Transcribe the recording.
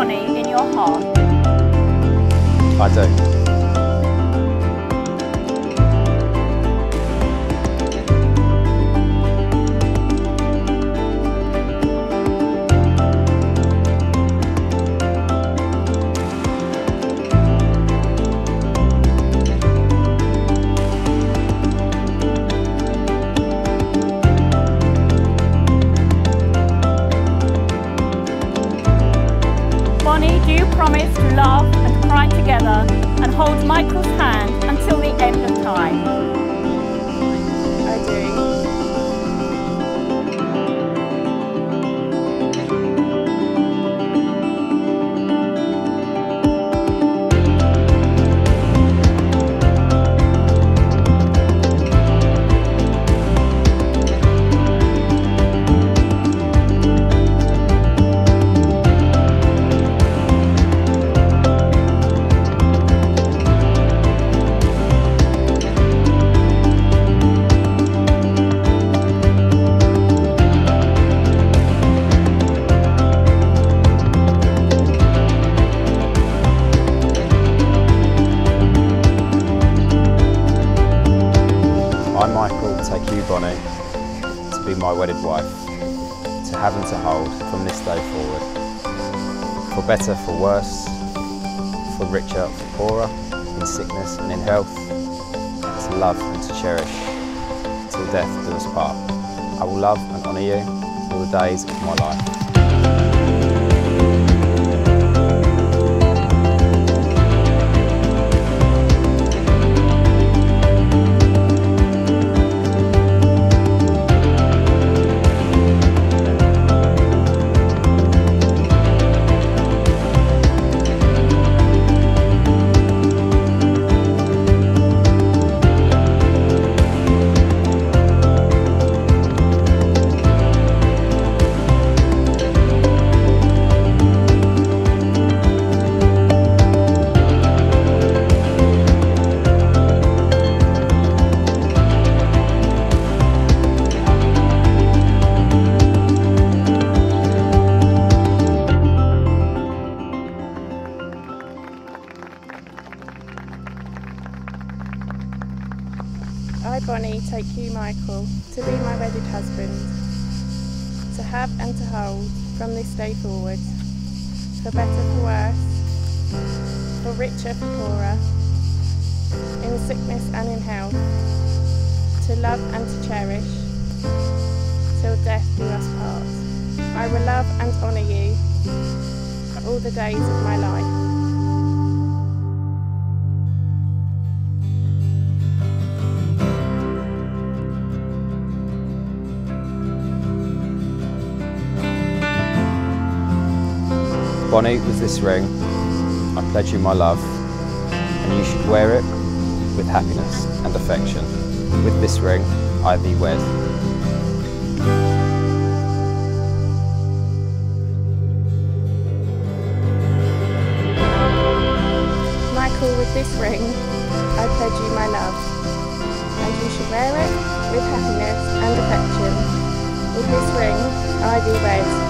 Bonnie in your heart? I do. Promise to laugh and cry together and hold Michael's hand until the end of time? You, Bonnie, to be my wedded wife, to have and to hold from this day forward. For better, for worse, for richer, for poorer, in sickness and in health, to love and to cherish, till death do us part. I will love and honour you all the days of my life. Take you, Michael, to be my wedded husband, to have and to hold from this day forward, for better, for worse, for richer, for poorer, in sickness and in health, to love and to cherish, till death do us part. I will love and honour you all the days of my life. Bonnie, with this ring, I pledge you my love, and you should wear it with happiness and affection. With this ring, I thee wed. Michael, with this ring, I pledge you my love, and you should wear it with happiness and affection. With this ring, I thee wed.